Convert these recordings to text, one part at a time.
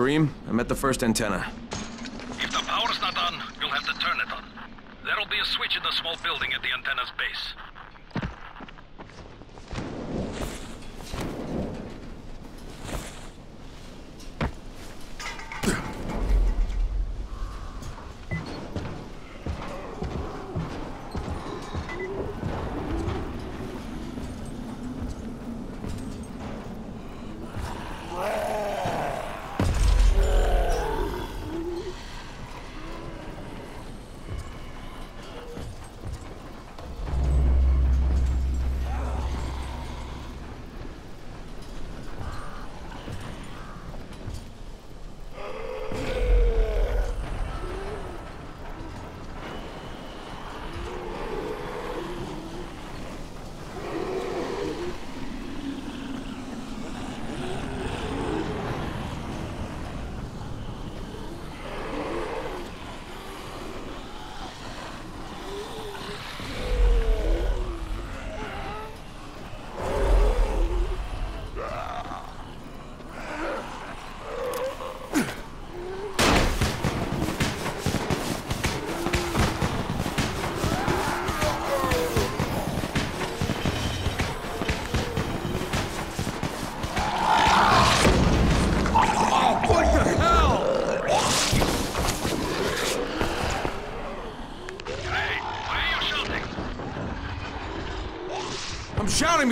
I'm at the first antenna. If the power's not on, you'll have to turn it on. There'll be a switch in the small building at the antenna's base.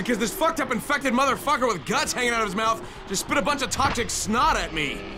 Because this fucked up infected motherfucker with guts hanging out of his mouth just spit a bunch of toxic snot at me.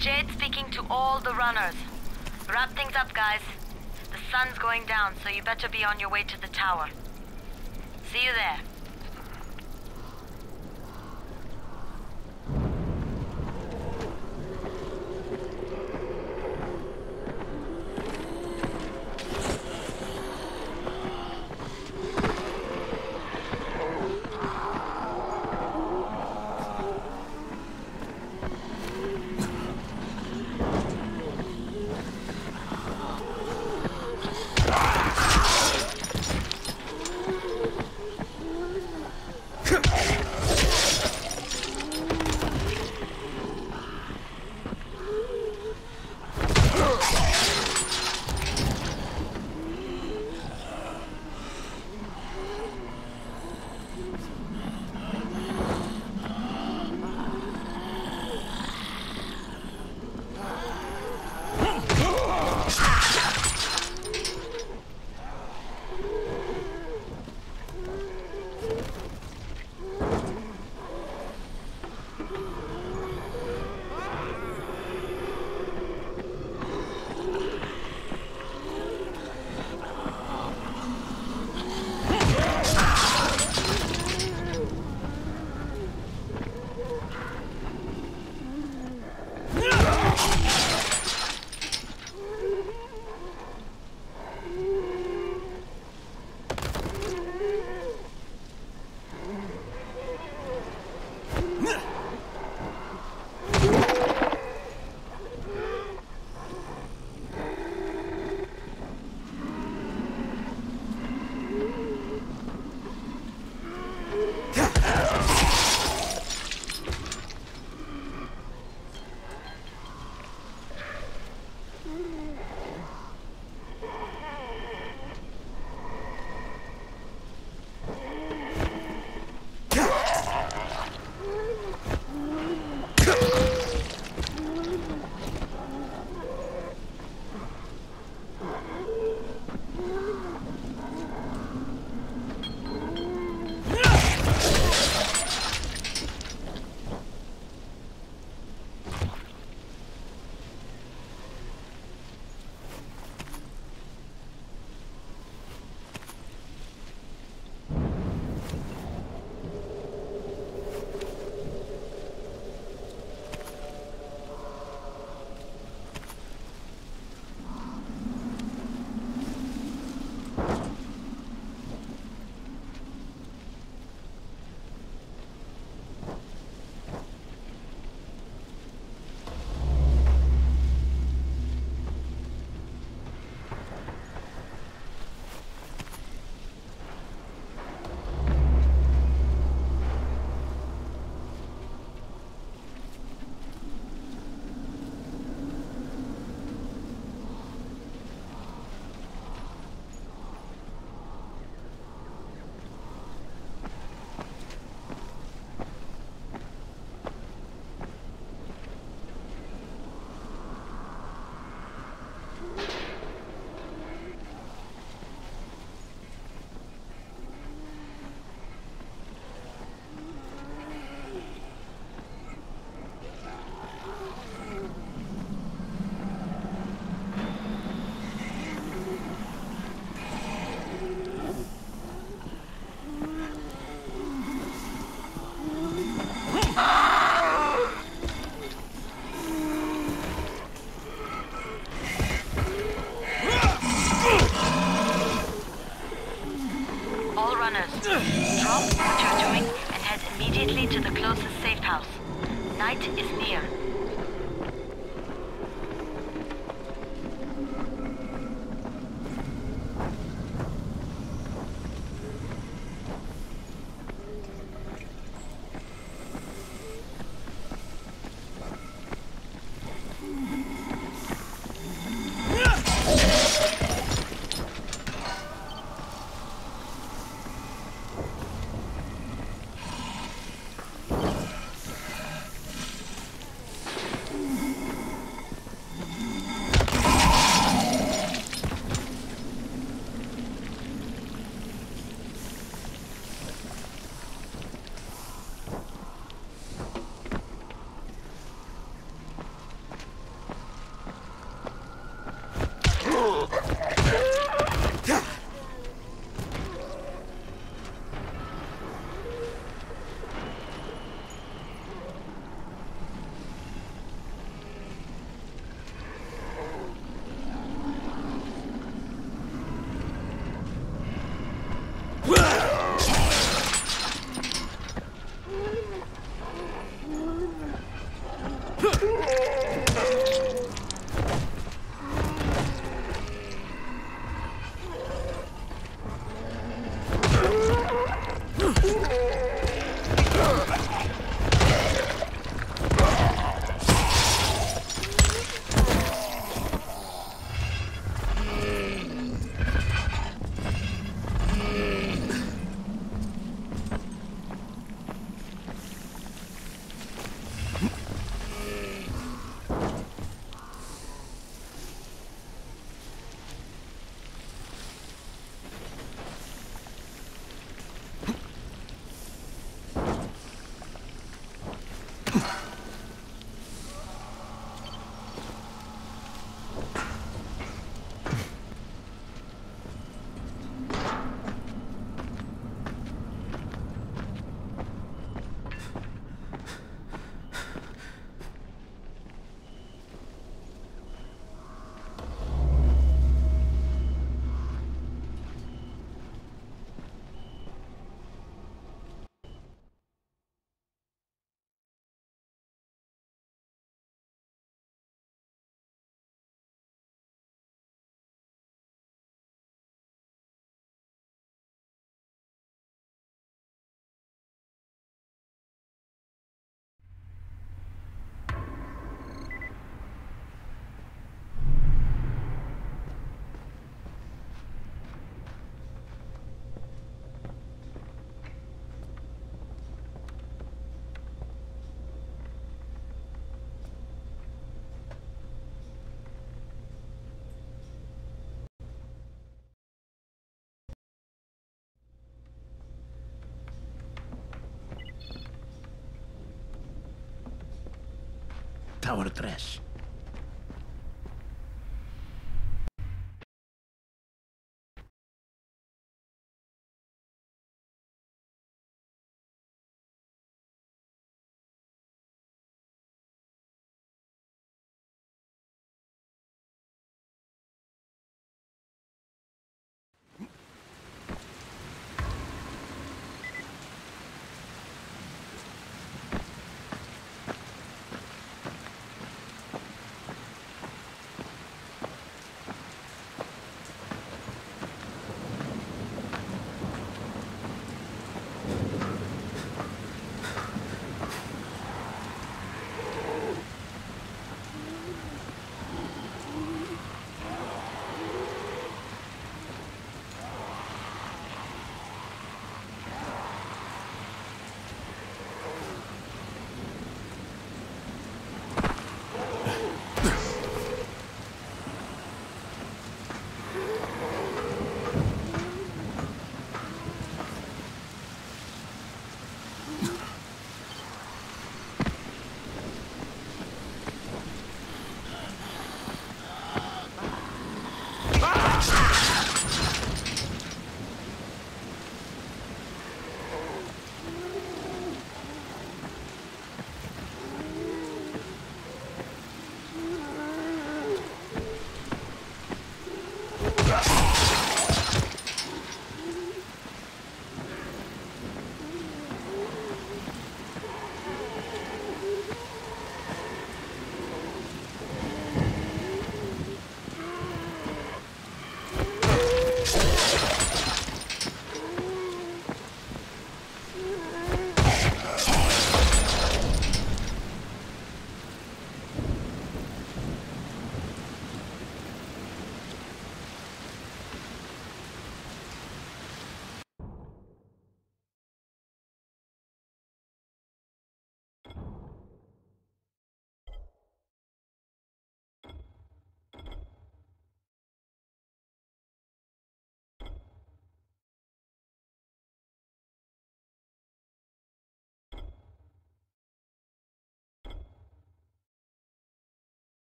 speaking to all the runners. Wrap things up, guys. The sun's going down, so you better be on your way to the tower. See you there. Tower 3.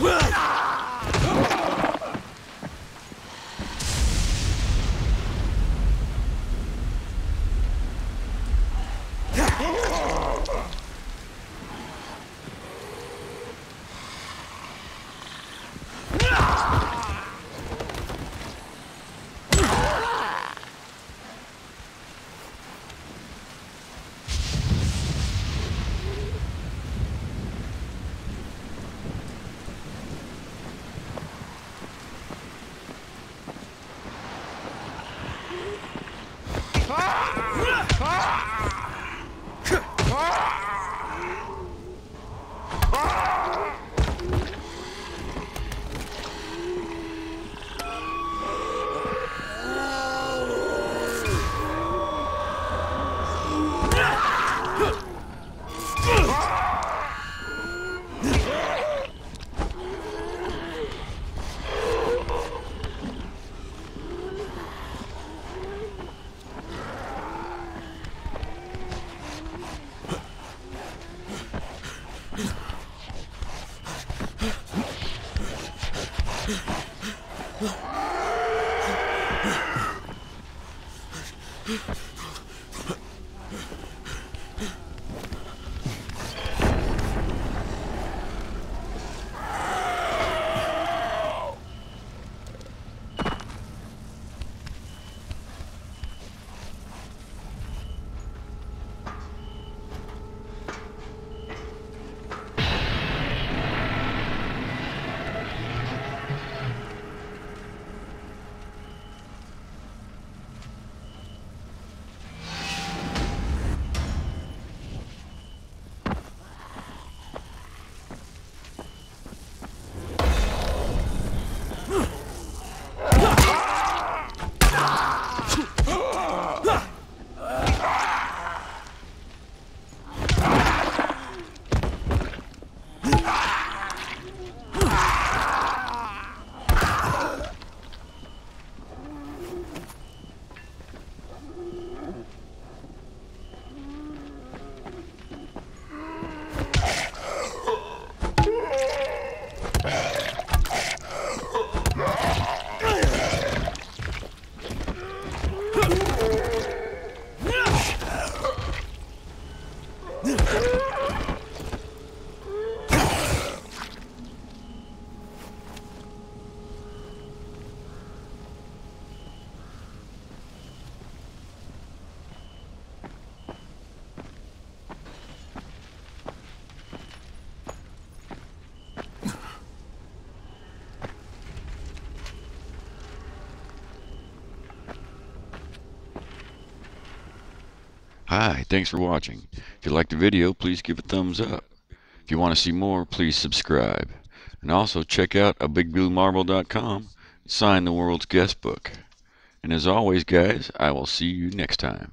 Ah! Thanks for watching. If you liked the video, please give a thumbs up. If you want to see more, please subscribe. And also check out a bigbluemarble.com sign the world's guest book. And as always, guys, I will see you next time.